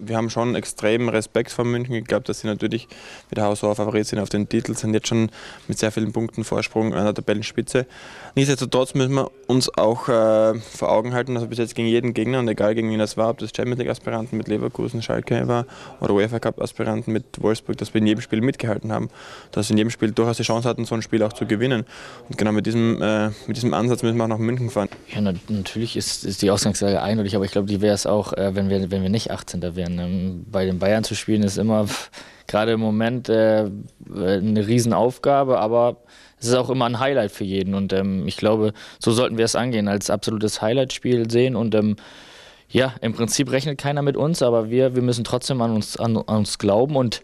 Wir haben schon extremen Respekt vor München. Glaube, dass sie natürlich mit der Haushoher Favorit sind auf den Titel, sind jetzt schon mit sehr vielen Punkten Vorsprung an der Tabellenspitze. Nichtsdestotrotz müssen wir uns auch äh, vor Augen halten, dass wir bis jetzt gegen jeden Gegner, und egal gegen wen das war, ob das Champions League-Aspiranten mit Leverkusen, Schalke war oder UEFA Cup-Aspiranten mit Wolfsburg, dass wir in jedem Spiel mitgehalten haben. Dass wir in jedem Spiel durchaus die Chance hatten, so ein Spiel auch zu gewinnen. Und genau mit diesem, äh, mit diesem Ansatz müssen wir auch nach München fahren. Ja, na, natürlich ist, ist die Ausgangslage eindeutig, aber ich glaube, die wäre es auch, äh, wenn, wir, wenn wir nicht 18. wären werden. Ähm, bei den Bayern zu spielen ist immer gerade im Moment äh, eine Riesenaufgabe, aber es ist auch immer ein Highlight für jeden. Und ähm, ich glaube, so sollten wir es angehen, als absolutes Highlight-Spiel sehen. Und ähm, ja, im Prinzip rechnet keiner mit uns, aber wir, wir müssen trotzdem an uns, an, an uns glauben und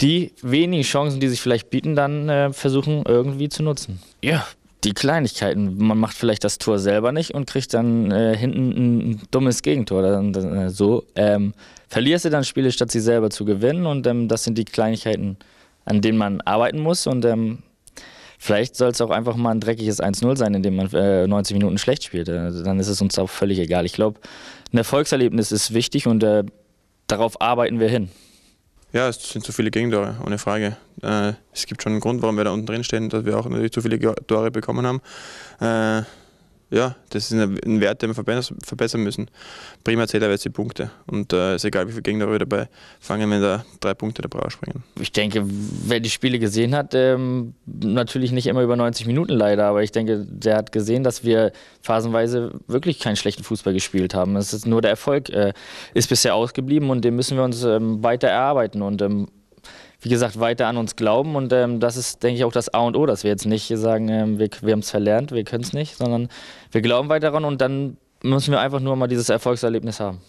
die wenigen Chancen, die sich vielleicht bieten, dann äh, versuchen irgendwie zu nutzen. Ja, die Kleinigkeiten. Man macht vielleicht das Tor selber nicht und kriegt dann äh, hinten ein dummes Gegentor. Dann, dann, so ähm, verlierst du dann Spiele, statt sie selber zu gewinnen. Und ähm, das sind die Kleinigkeiten, an denen man arbeiten muss. Und ähm, vielleicht soll es auch einfach mal ein dreckiges 1-0 sein, in dem man äh, 90 Minuten schlecht spielt. Also dann ist es uns auch völlig egal. Ich glaube, ein Erfolgserlebnis ist wichtig und äh, darauf arbeiten wir hin. Ja, es sind zu viele Gegentore, ohne Frage. Äh, es gibt schon einen Grund, warum wir da unten drin stehen, dass wir auch natürlich zu viele Tore bekommen haben. Äh, ja, das ist ein Wert, den wir verbessern müssen. Prima zählt aber jetzt die Punkte. Und es äh, ist egal, wie viele Gegner wir dabei fangen, wenn da drei Punkte dabei rausspringen. Ich denke, wer die Spiele gesehen hat, ähm, natürlich nicht immer über 90 Minuten leider, aber ich denke, der hat gesehen, dass wir phasenweise wirklich keinen schlechten Fußball gespielt haben. Es ist nur der Erfolg äh, ist bisher ausgeblieben und den müssen wir uns ähm, weiter erarbeiten. Und ähm, wie gesagt, weiter an uns glauben. Und ähm, das ist, denke ich, auch das A und O, dass wir jetzt nicht sagen, ähm, wir, wir haben es verlernt, wir können es nicht, sondern wir glauben weiter daran und dann müssen wir einfach nur mal dieses Erfolgserlebnis haben.